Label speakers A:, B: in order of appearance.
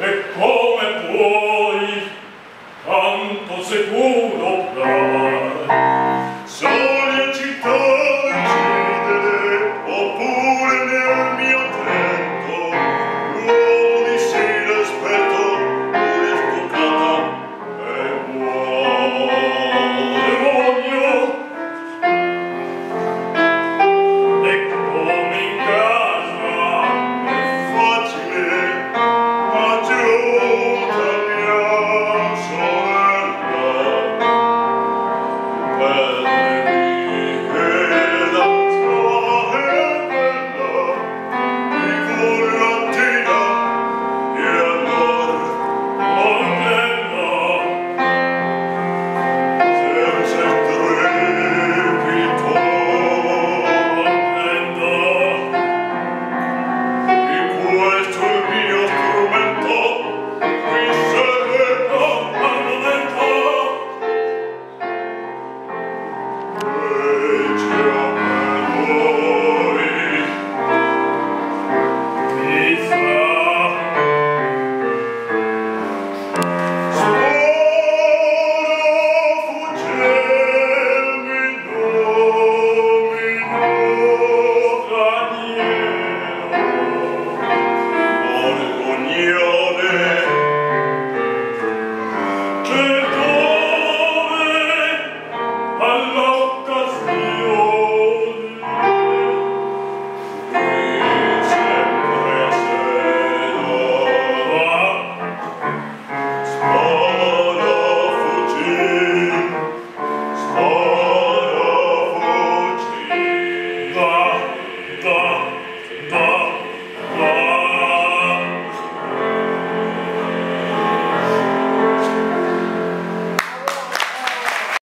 A: e come puoi? Tanto se tu Allah